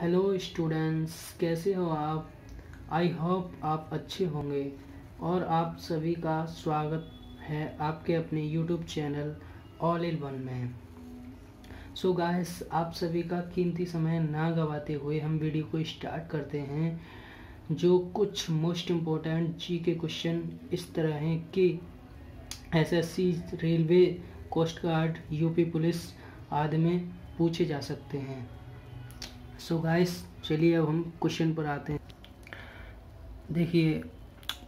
Hello students कैसे हो आप? आई होप आप अच्छे होंगे। और आप सभी का स्वागत है आपके अपने YouTube channel all in one में। सो so गाइस आप सभी का कीमती समय ना गवाते हुए हम वीडियो को स्टार्ट करते हैं, जो कुछ मोस्ट इम्पोर्टेंट जी के क्वेश्चन इस तरह हैं कि SSC railway coast guard UP police आदि में पूछे जा सकते हैं। सो गाइस चलिए अब हम क्वेश्चन पर आते हैं। देखिए,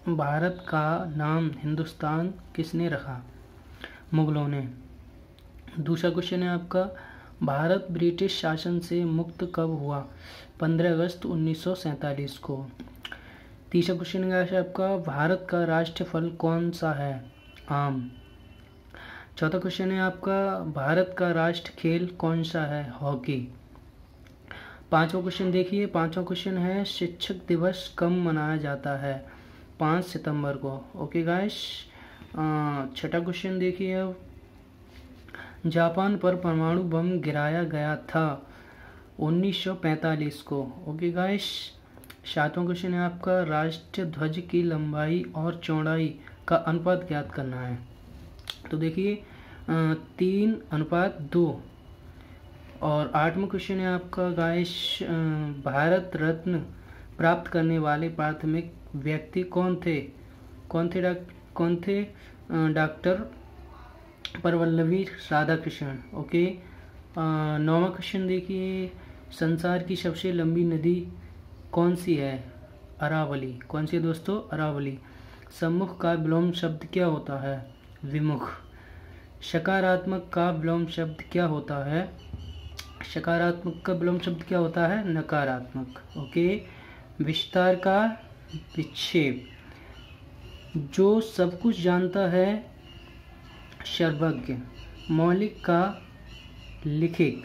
भारत का नाम हिंदुस्तान किसने रखा? मुगलों ने। दूसरा क्वेश्चन है आपका, भारत ब्रिटिश शासन से मुक्त कब हुआ? 15 अगस्त उन्नीस सौ सैंतालीस को। तीसरा क्वेश्चन है आपका, भारत का राष्ट्रीय फल कौन सा है? आम। चौथा क्वेश्चन है आपका, भारत का राष्ट्र खेल कौन सा है? हॉकी। पांचवा क्वेश्चन देखिए, पांचवा क्वेश्चन है, शिक्षक दिवस कब मनाया जाता है? पाँच सितंबर को। ओके गाइस छठा क्वेश्चन देखिए अब। जापान पर परमाणु बम गिराया गया था 1945 को। ओके गाइस सातवां क्वेश्चन है आपका राष्ट्रीय ध्वज की लंबाई और चौड़ाई का अनुपात ज्ञात करना है। तो देखिए तीन अनुपात दो। और आठवां क्वेश्चन है आपका गाइस भारत रत्न प्राप्त करने वाले प्राथमिक व्यक्ति कौन थे? कौन थे डॉक्टर कौन थे? डॉक्टर परवल्लवी राधा कृष्ण ओके? नौवा क्वेश्चन देखिए, संसार की सबसे लंबी नदी कौन सी है? अरावली। कौन सी है दोस्तों? अरावली। सम्मुख का विलोम शब्द क्या होता है? विमुख। सकारात्मक का विलोम शब्द क्या होता है? सकारात्मक का विलोम शब्द क्या होता है? नकारात्मक। ओके? विस्तार का विक्षेप। जो सब कुछ जानता है, सर्वज्ञ, मौलिक का लिखित,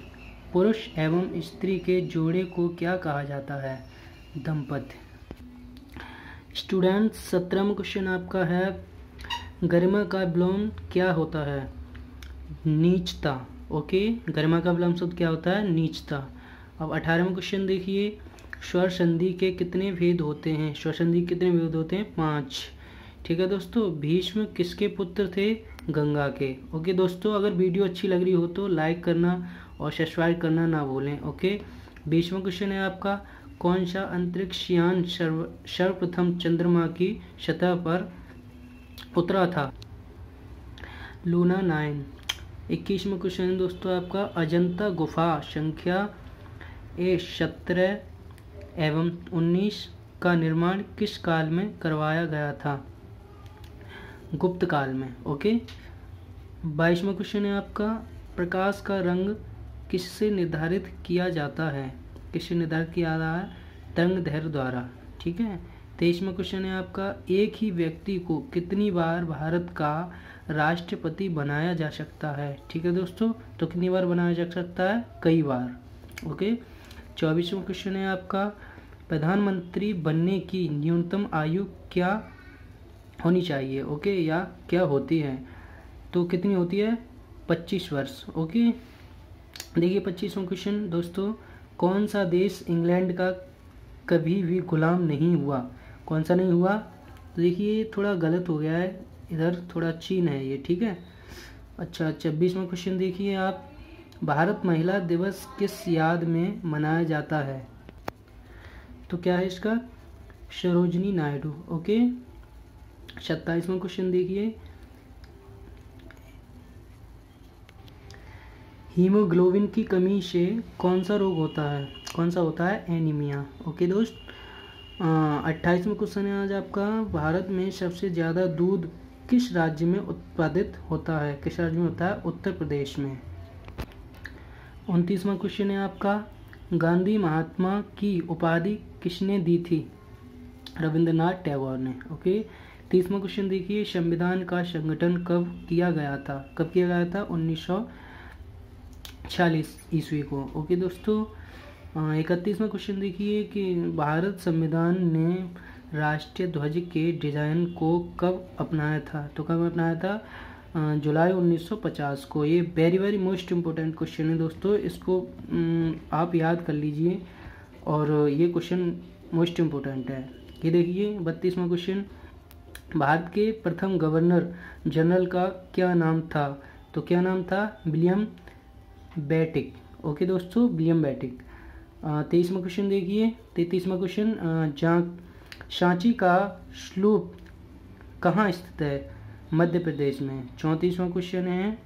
पुरुष एवं स्त्री के जोड़े को क्या कहा जाता है? दंपत्य। स्टूडेंट, सत्रहवा क्वेश्चन आपका है, गरिमा का विलोम क्या होता है? नीचता। ओके, गरिमा का विलोम शब्द क्या होता है? नीचता। अब अठारहवा क्वेश्चन देखिए। स्वर संधि के कितने भेद होते हैं? स्वर संधि के कितने भेद होते हैं? पाँच। ठीक है दोस्तों, भीष्म किसके पुत्र थे? गंगा के। ओके दोस्तों, अगर वीडियो अच्छी लग रही हो तो लाइक करना और सब्सक्राइब करना ना भूलें, ओके? बीसवा क्वेश्चन है आपका। कौन सा अंतरिक्ष यान सर्व, सर्वप्रथम चंद्रमा की सतह पर उतरा था? Luna nine. इक्कीसवा क्वेश्चन है दोस्तों आपका, अजंता गुफा, संख्या ए, सत्रह एवं उन्नीस का निर्माण किस काल में करवाया गया था? गुप्त काल में, ओके? बाईसवा क्वेश्चन है आपका, प्रकाश का रंग किससे निर्धारित किया जाता है? किससे निर्धारित किया जा रहा है? तरंग धैर्य द्वारा, ठीक है? तेईसवा क्वेश्चन है आपका, एक ही व्यक्ति को कितनी बार भारत का राष्ट्रपति बनाया जा सकता है। ठीक है दोस्तों? तो कितनी बार बनाया जा सकता है? कई बार। ओके? चौबीसवा क्वेश्चन है आपका। प्रधानमंत्री बनने की न्यूनतम आयु क्या होनी चाहिए? ओके? या क्या होती है? तो कितनी होती है? पच्चीस वर्ष। ओके? देखिए पच्चीसवा क्वेश्चन दोस्तों, कौन सा देश इंग्लैंड का कभी भी गुलाम नहीं हुआ? कौन सा नहीं हुआ? तो देखिए, थोड़ा गलत हो गया है। इधर थोड़ा चीन है ये, ठीक है? अच्छा छब्बीसवा क्वेश्चन देखिए आप। भारत महिला दिवस किस याद में मनाया जाता है? तो क्या है इसका? सरोजनी नायडू, ओके? सत्ताईसवा क्वेश्चन देखिए। हीमोग्लोबिन की कमी से कौन सा रोग होता है? कौन सा होता है? एनीमिया, ओके दोस्त? अट्ठाईसवा क्वेश्चन है आज आपका। भारत में सबसे ज़्यादा दूध किस राज्य में उत्पादित होता है? किस राज्य में होता है? उत्तर प्रदेश में। उनतीसवा क्वेश्चन है आपका। गांधी महात्मा की उपाधि किसने दी थी? रविंद्रनाथ टैगोर ने। ओके? तीसवा क्वेश्चन देखिए। संविधान का संगठन कब किया गया था? कब किया गया था? उन्नीस सौ छियालीस ईस्वी को। ओके दोस्तों इकतीसवा क्वेश्चन देखिए कि भारत संविधान ने राष्ट्रीय ध्वज के डिज़ाइन को कब अपनाया था? तो कब अपनाया था? जुलाई 1950 को। ये very very most important question है दोस्तों। इसको आप याद कर लीजिए। और ये क्वेश्चन मोस्ट इम्पोर्टेंट है। ये देखिए, बत्तीसवा क्वेश्चन भारत के प्रथम गवर्नर जनरल का क्या नाम था? तो क्या नाम था? William Bentinck. ओके दोस्तों, विलियम बैटिक। तेईसवा क्वेश्चन देखिए। तैतीसवा क्वेश्चन जहाँ सांची का श्लूप कहाँ स्थित है? मध्य प्रदेश में। चौंतीसवां क्वेश्चन है।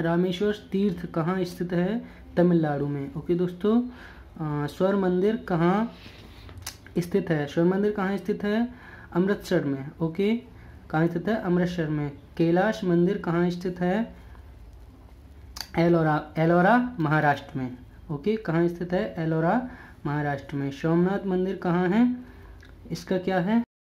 रामेश्वर तीर्थ कहाँ स्थित है? तमिलनाडु में। ओके दोस्तों स्वर मंदिर कहाँ स्थित है? स्वर मंदिर कहाँ स्थित है? अमृतसर में। ओके? कहाँ स्थित है? अमृतसर में। कैलाश मंदिर कहाँ स्थित है? एलोरा एलोरा महाराष्ट्र में। ओके? कहाँ स्थित है? एलोरा महाराष्ट्र में। सोमनाथ मंदिर कहाँ है? इसका क्या है?